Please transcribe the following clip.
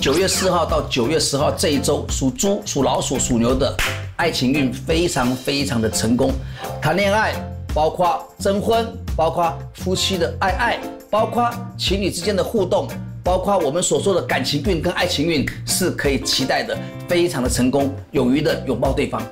九月四号到九月十号这一周属猪属老鼠属牛的爱情运非常非常的成功。谈恋爱包括征婚包括夫妻的爱爱包括情侣之间的互动包括我们所说的感情运跟爱情运是可以期待的非常的成功勇于的拥抱对方。